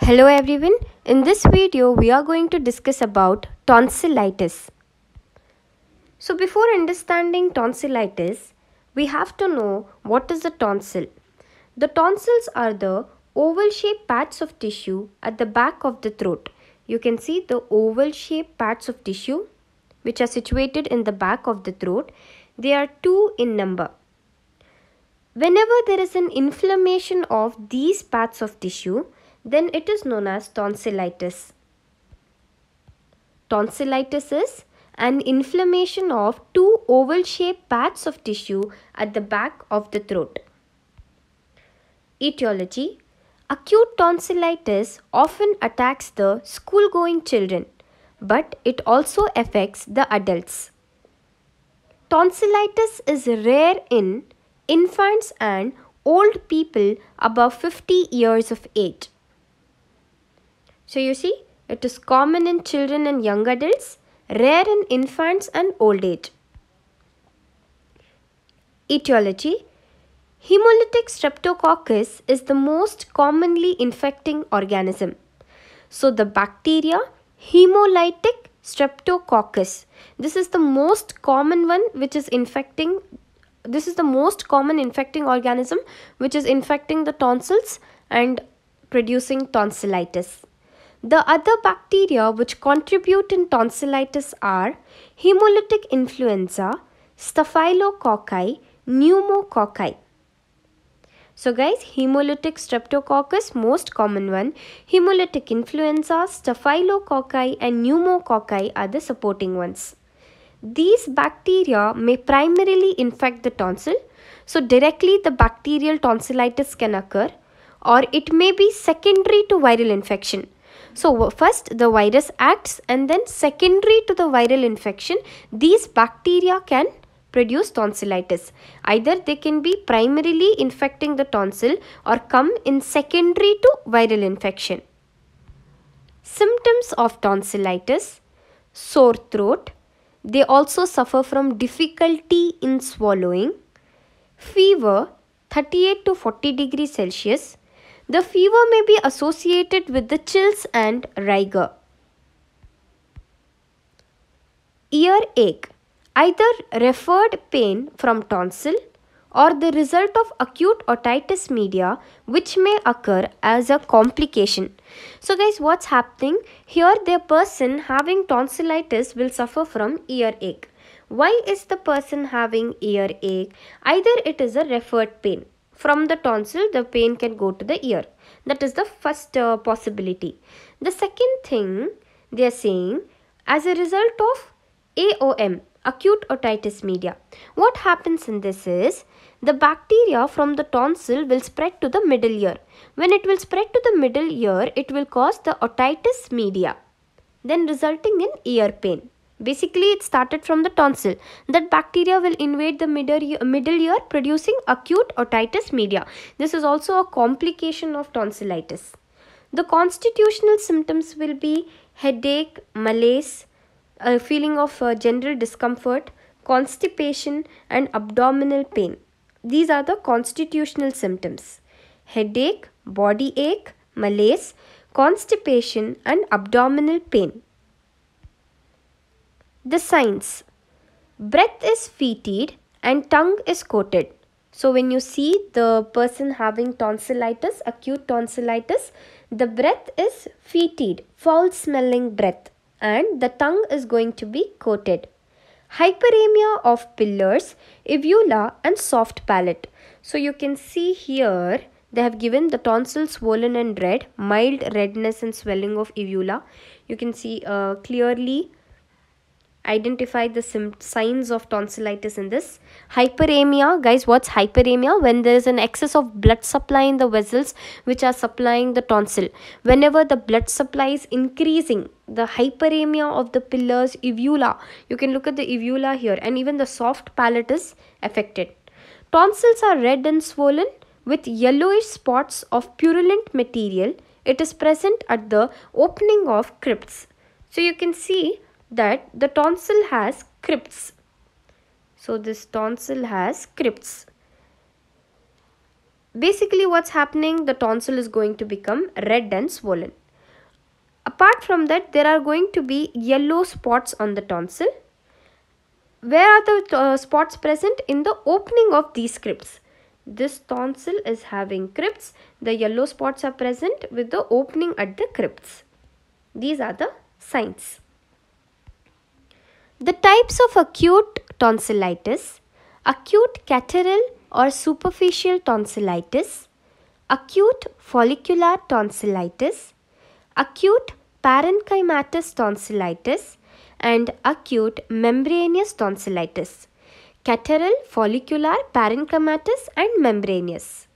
Hello everyone, in this video we are going to discuss about tonsillitis. So before understanding tonsillitis, we have to know what is the tonsil. The tonsils are the oval shaped pads of tissue at the back of the throat. You can see the oval shaped pads of tissue which are situated in the back of the throat. They are two in number. Whenever there is an inflammation of these pads of tissue, then it is known as tonsillitis. Tonsillitis is an inflammation of two oval shaped pads of tissue at the back of the throat. Etiology Acute tonsillitis often attacks the school going children, but it also affects the adults. Tonsillitis is rare in infants and old people above 50 years of age. So you see, it is common in children and young adults, rare in infants and old age. Etiology Hemolytic streptococcus is the most commonly infecting organism. So the bacteria hemolytic streptococcus. This is the most common one which is infecting this is the most common infecting organism which is infecting the tonsils and producing tonsillitis. The other bacteria which contribute in tonsillitis are hemophilus influenza, staphylococci, pneumococci. So guys, hemolytic streptococcus, most common one. Hemophilus influenza, staphylococci and pneumococci are the supporting ones. These bacteria may primarily infect the tonsil. So directly the bacterial tonsillitis can occur or it may be secondary to viral infection. So first the virus acts and then secondary to the viral infection these bacteria can produce tonsillitis. Either they can be primarily infecting the tonsil or come in secondary to viral infection. Symptoms of tonsillitis sore throat. They also suffer from difficulty in swallowing, fever 38 to 40 degrees Celsius, the fever may be associated with the chills and rigor. Ear ache, either referred pain from tonsil or the result of acute otitis media which may occur as a complication. So guys what's happening here the person having tonsillitis will suffer from ear ache. Why is the person having ear ache? Either it is a referred pain from the tonsil the pain can go to the ear. That is the first uh, possibility. The second thing they are saying as a result of aom acute otitis media. What happens in this is the bacteria from the tonsil will spread to the middle ear. When it will spread to the middle ear it will cause the otitis media then resulting in ear pain Basically, it started from the tonsil. That bacteria will invade the middle, ear producing acute otitis media. This is also a complication of tonsillitis. The constitutional symptoms will be headache, malaise, a feeling of uh, general discomfort, constipation and abdominal pain. These are the constitutional symptoms. Headache, body ache, malaise, constipation and abdominal pain. The signs breath is fetid and tongue is coated. So, when you see the person having tonsillitis, acute tonsillitis, the breath is fetid, foul smelling breath, and the tongue is going to be coated. Hyperemia of pillars, uvula, and soft palate. So, you can see here they have given the tonsil swollen and red, mild redness and swelling of uvula. You can see uh, clearly identify the signs of tonsillitis in this. Hyperemia guys what's hyperemia? When there is an excess of blood supply in the vessels which are supplying the tonsil. Whenever the blood supply is increasing the hyperemia of the pillars uvula you can look at the uvula here and even the soft palate is affected. Tonsils are red and swollen with yellowish spots of purulent material. It is present at the opening of crypts. So you can see that the tonsil has crypts. So this tonsil has crypts. basically what's happening the tonsil is going to become red and swollen. Apart from that there are going to be yellow spots on the tonsil. Where are the uh, spots present? In the opening of these crypts. This tonsil is having crypts. The yellow spots are present with the opening at the crypts. These are the signs the types of acute tonsillitis acute catarrhal or superficial tonsillitis, acute follicular tonsillitis, acute parenchymatous tonsillitis and acute membranous tonsillitis. Catarrhal, follicular, parenchymatous and membranous.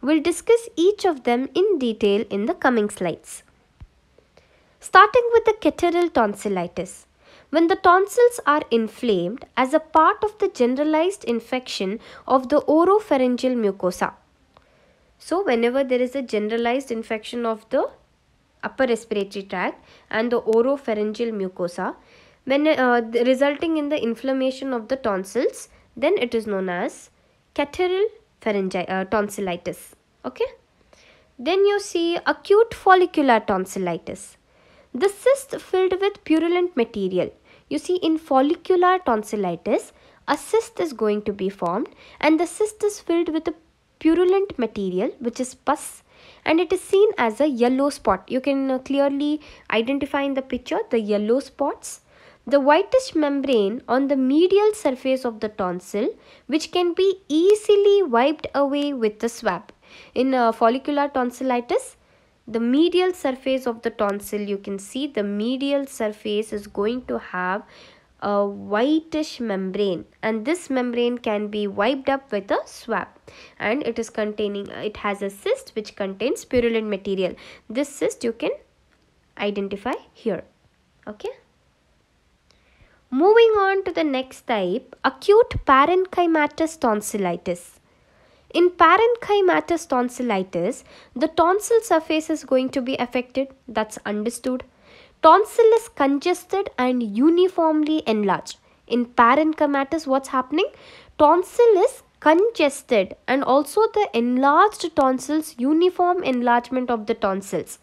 We'll discuss each of them in detail in the coming slides. Starting with the catarrhal tonsillitis. When the tonsils are inflamed as a part of the generalized infection of the oropharyngeal mucosa. So whenever there is a generalized infection of the upper respiratory tract and the oropharyngeal mucosa, when uh, resulting in the inflammation of the tonsils, then it is known as catarrhal pharyngi uh, tonsillitis. Okay. Then you see acute follicular tonsillitis. The cyst filled with purulent material. You see in follicular tonsillitis, a cyst is going to be formed and the cyst is filled with a purulent material which is pus and it is seen as a yellow spot. You can uh, clearly identify in the picture the yellow spots. The whitish membrane on the medial surface of the tonsil which can be easily wiped away with the swab. In uh, follicular tonsillitis, the medial surface of the tonsil you can see the medial surface is going to have a whitish membrane. And this membrane can be wiped up with a swab. And it is containing it has a cyst which contains purulent material. This cyst you can identify here. Okay? Moving on to the next type acute parenchymatous tonsillitis in parenchymatous tonsillitis, the tonsil surface is going to be affected. That's understood. Tonsil is congested and uniformly enlarged. In parenchymatous, what's happening? Tonsil is congested and also the enlarged tonsils, uniform enlargement of the tonsils.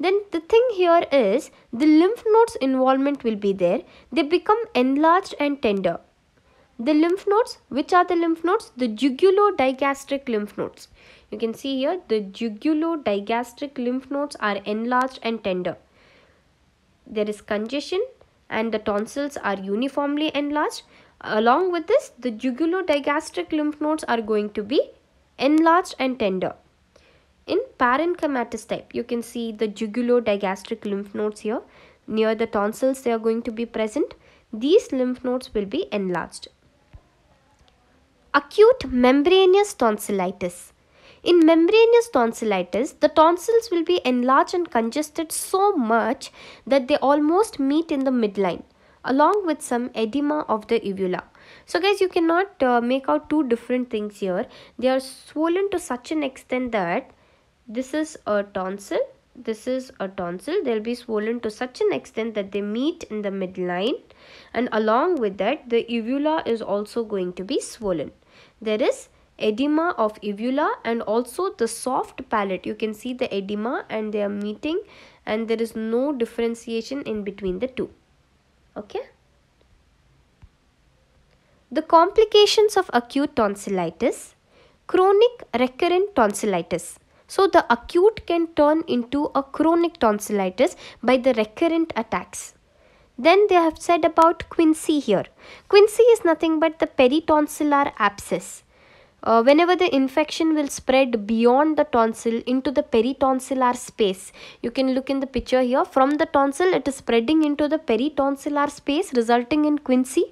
Then the thing here is the lymph nodes involvement will be there. They become enlarged and tender. The lymph nodes, which are the lymph nodes? The jugulodigastric lymph nodes. You can see here the jugulodigastric lymph nodes are enlarged and tender. There is congestion and the tonsils are uniformly enlarged. Along with this, the jugulodigastric lymph nodes are going to be enlarged and tender. In parenchymatous type, you can see the jugulodigastric lymph nodes here. Near the tonsils, they are going to be present. These lymph nodes will be enlarged. Acute membranous tonsillitis. In membranous tonsillitis, the tonsils will be enlarged and congested so much that they almost meet in the midline along with some edema of the uvula. So guys, you cannot uh, make out two different things here. They are swollen to such an extent that this is a tonsil, this is a tonsil. They'll be swollen to such an extent that they meet in the midline. And along with that the uvula is also going to be swollen. There is edema of uvula and also the soft palate. You can see the edema and they are meeting and there is no differentiation in between the two. Okay? The complications of acute tonsillitis. Chronic recurrent tonsillitis so the acute can turn into a chronic tonsillitis by the recurrent attacks then they have said about quinsy here. Quinsy is nothing but the peritonsillar abscess. Uh, whenever the infection will spread beyond the tonsil into the peritonsillar space you can look in the picture here from the tonsil it is spreading into the peritonsillar space resulting in quinsy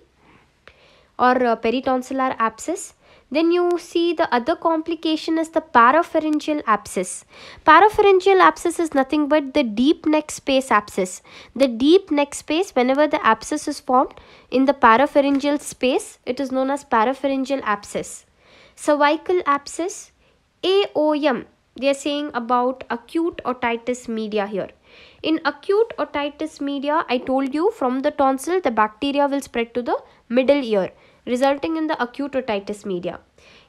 or uh, peritonsillar abscess then you see the other complication is the parapharyngeal abscess. Parapharyngeal abscess is nothing but the deep neck space abscess. The deep neck space whenever the abscess is formed in the parapharyngeal space it is known as parapharyngeal abscess. Cervical abscess, AOM they are saying about acute otitis media here. In acute otitis media, I told you from the tonsil, the bacteria will spread to the middle ear resulting in the acute otitis media.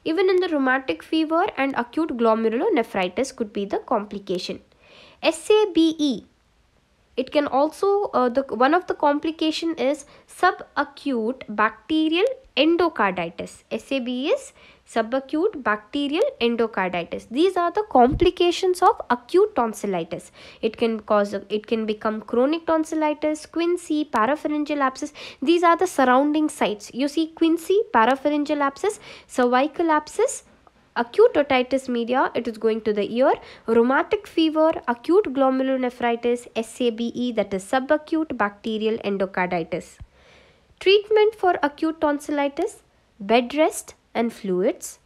Even in the rheumatic fever and acute glomerulonephritis could be the complication. SABE it can also uh, the one of the complication is subacute bacterial endocarditis. SAB is subacute bacterial endocarditis. These are the complications of acute tonsillitis. It can cause it can become chronic tonsillitis, quinsy, parapharyngeal abscess. These are the surrounding sites. You see quinsy, parapharyngeal abscess, cervical abscess, acute otitis media it is going to the ear rheumatic fever acute glomerulonephritis SABE that is subacute bacterial endocarditis treatment for acute tonsillitis bed rest and fluids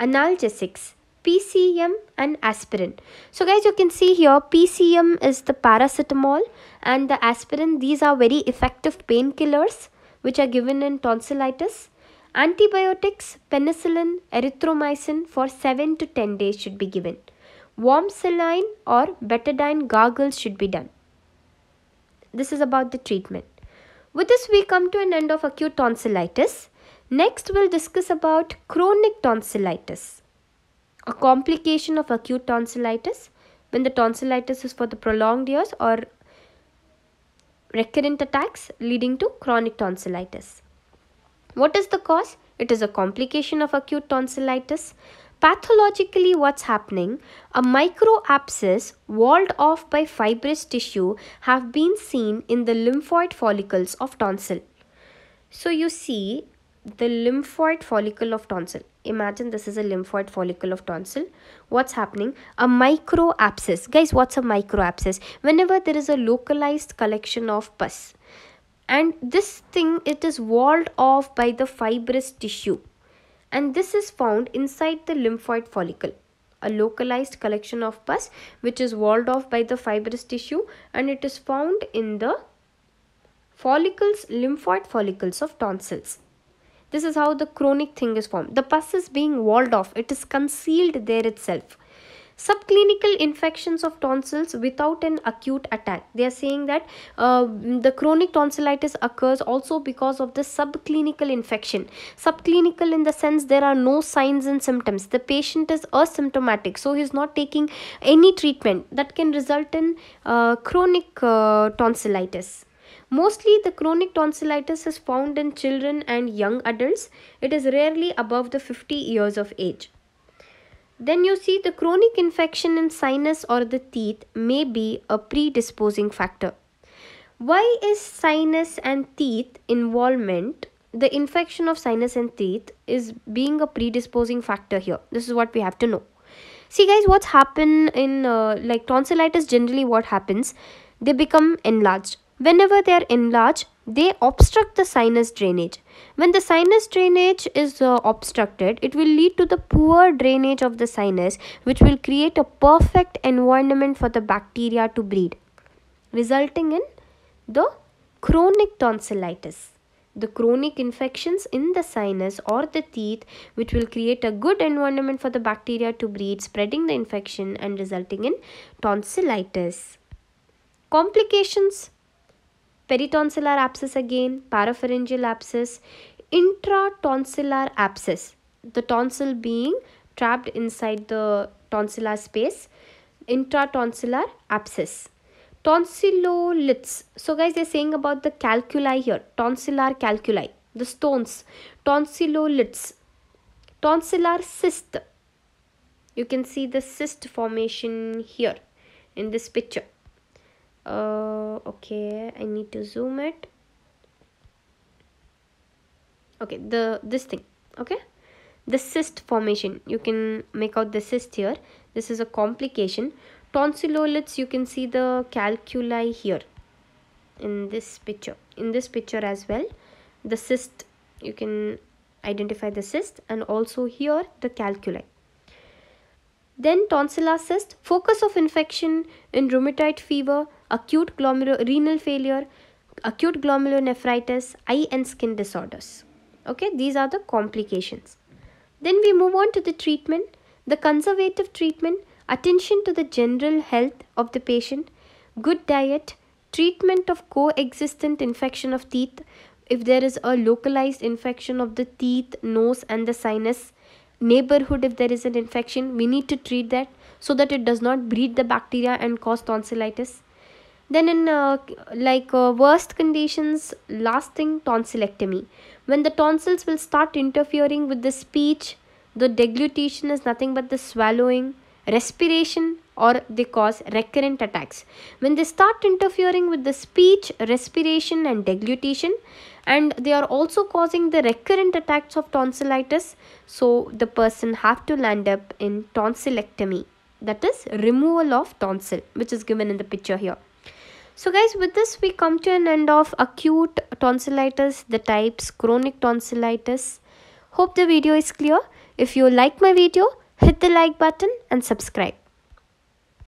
analgesics PCM and aspirin. So guys you can see here PCM is the paracetamol and the aspirin these are very effective painkillers which are given in tonsillitis Antibiotics, penicillin, erythromycin for 7 to 10 days should be given. Warm saline or betadine gargles should be done. This is about the treatment. With this we come to an end of acute tonsillitis. Next we'll discuss about chronic tonsillitis. A complication of acute tonsillitis when the tonsillitis is for the prolonged years or recurrent attacks leading to chronic tonsillitis. What is the cause? It is a complication of acute tonsillitis. Pathologically, what's happening? A micro abscess walled off by fibrous tissue have been seen in the lymphoid follicles of tonsil. So you see the lymphoid follicle of tonsil. Imagine this is a lymphoid follicle of tonsil. What's happening? A micro abscess. Guys, what's a micro abscess? Whenever there is a localized collection of pus and this thing it is walled off by the fibrous tissue and this is found inside the lymphoid follicle a localized collection of pus which is walled off by the fibrous tissue and it is found in the follicles lymphoid follicles of tonsils this is how the chronic thing is formed. The pus is being walled off. It is concealed there itself. Subclinical infections of tonsils without an acute attack. They are saying that uh, the chronic tonsillitis occurs also because of the subclinical infection. Subclinical in the sense there are no signs and symptoms. The patient is asymptomatic so he is not taking any treatment that can result in uh, chronic uh, tonsillitis Mostly the chronic tonsillitis is found in children and young adults. It is rarely above the 50 years of age. Then you see the chronic infection in sinus or the teeth may be a predisposing factor. Why is sinus and teeth involvement the infection of sinus and teeth is being a predisposing factor here. This is what we have to know. See guys what's happened in uh, like tonsillitis generally what happens they become enlarged. Whenever they are enlarged they obstruct the sinus drainage. When the sinus drainage is uh, obstructed, it will lead to the poor drainage of the sinus, which will create a perfect environment for the bacteria to breed, resulting in the chronic tonsillitis. The chronic infections in the sinus or the teeth, which will create a good environment for the bacteria to breed, spreading the infection and resulting in tonsillitis. Complications peritonsillar abscess again, parapharyngeal abscess, intratonsillar abscess, the tonsil being trapped inside the tonsillar space, intratonsillar abscess. Tonsilloliths. So guys, they're saying about the calculi here, tonsillar calculi, the stones, tonsilloliths, tonsillar cyst. You can see the cyst formation here in this picture uh, okay I need to zoom it. Okay the this thing okay? The cyst formation you can make out the cyst here. This is a complication. Tonsilloliths you can see the calculi here in this picture in this picture as well. The cyst you can identify the cyst and also here the calculi. Then tonsillar cyst focus of infection in rheumatoid fever acute renal failure, acute glomerulonephritis, eye and skin disorders. Okay, these are the complications. Then we move on to the treatment. The conservative treatment, attention to the general health of the patient, good diet, treatment of coexistent infection of teeth, if there is a localized infection of the teeth nose and the sinus neighborhood if there is an infection we need to treat that so that it does not breed the bacteria and cause tonsillitis then in uh, like uh, worst conditions lasting tonsillectomy. When the tonsils will start interfering with the speech the deglutition is nothing but the swallowing respiration or they cause recurrent attacks. When they start interfering with the speech respiration and deglutition and they are also causing the recurrent attacks of tonsillitis so the person have to land up in tonsillectomy. That is removal of tonsil which is given in the picture here so guys with this we come to an end of acute tonsillitis the types chronic tonsillitis. Hope the video is clear. If you like my video hit the like button and subscribe